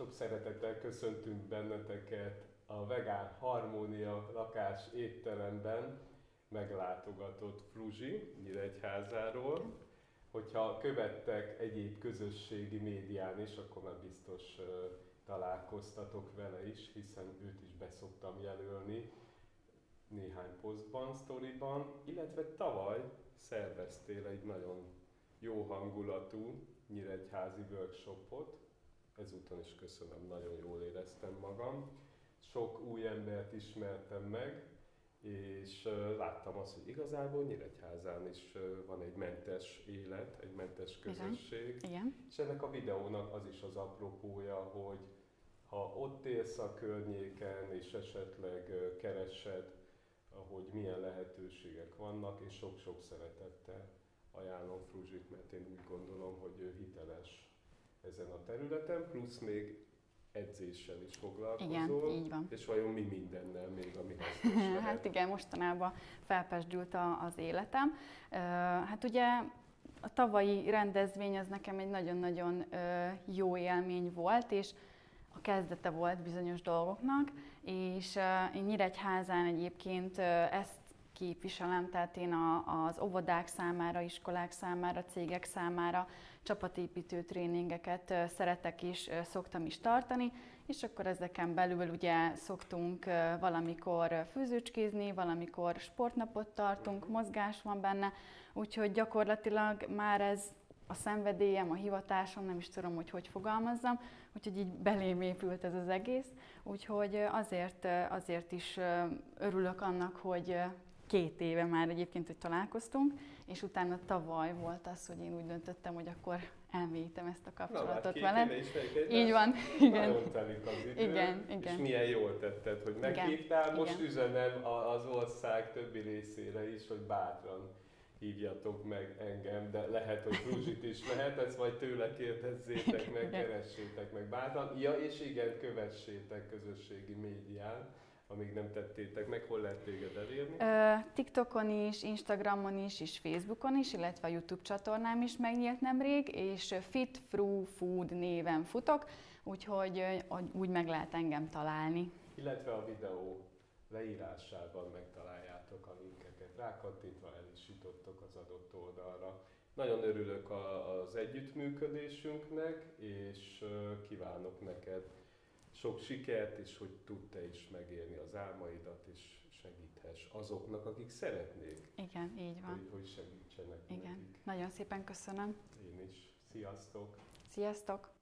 Sok szeretettel köszöntünk benneteket a Vegán Harmónia lakás étteremben meglátogatott Fruzsi Nyíregyházáról. Hogyha követtek egyéb közösségi médián is, akkor már biztos találkoztatok vele is, hiszen őt is beszoktam jelölni néhány posztban, sztoriban, illetve tavaly szerveztél egy nagyon jó hangulatú nyíregyházi workshopot, ezúton is köszönöm, nagyon jól éreztem magam. Sok új embert ismertem meg, és láttam azt, hogy igazából Nyíregyházán is van egy mentes élet, egy mentes közösség. Igen. Igen. És ennek a videónak az is az apropója, hogy ha ott élsz a környéken, és esetleg keresed, hogy milyen lehetőségek vannak, és sok-sok szeretettel ajánlom Fruzsit, mert én úgy gondolom, hogy ő hiteles ezen a területen, plusz még edzéssel is foglalkozol. Igen, így van. És vajon mi mindennel még, ami hasznos lehet? Hát igen, mostanában felpesdült az életem. Hát ugye a tavalyi rendezvény az nekem egy nagyon-nagyon jó élmény volt, és a kezdete volt bizonyos dolgoknak, és én Nyíregyházán egyébként ezt képviselem, tehát én a, az óvodák számára, iskolák számára, cégek számára csapatépítő tréningeket szeretek is, szoktam is tartani, és akkor ezeken belül ugye szoktunk valamikor főzőcskézni, valamikor sportnapot tartunk, mozgás van benne, úgyhogy gyakorlatilag már ez a szenvedélyem, a hivatásom, nem is tudom, hogy hogy fogalmazzam, úgyhogy így belém épült ez az egész, úgyhogy azért, azért is örülök annak, hogy két éve már egyébként, hogy találkoztunk, és utána tavaly volt az, hogy én úgy döntöttem, hogy akkor elmélyítem ezt a kapcsolatot Na, veled. Így van, igen. Nagyon telik az idő, igen, igen. és milyen jól tetted, hogy meghívtál. Most igen. üzenem az ország többi részére is, hogy bátran hívjatok meg engem, de lehet, hogy Fruzsit is lehet, ezt majd tőle kérdezzétek meg, keressétek meg bátran. Ja, és igen, kövessétek közösségi médián amíg nem tettétek meg, hol lehet téged elérni? TikTokon is, Instagramon is, és Facebookon is, illetve a YouTube csatornám is megnyílt nemrég, és Fit Fru Food néven futok, úgyhogy úgy meg lehet engem találni. Illetve a videó leírásában megtaláljátok a linkeket. Rákattintva el is jutottok az adott oldalra. Nagyon örülök az együttműködésünknek, és kívánok neked sok sikert, és hogy tud te is megélni az álmaidat, és segíthess azoknak, akik szeretnék. Igen, így van. Hogy, hogy segítsenek Igen. nekik. Nagyon szépen köszönöm. Én is. Sziasztok! Sziasztok!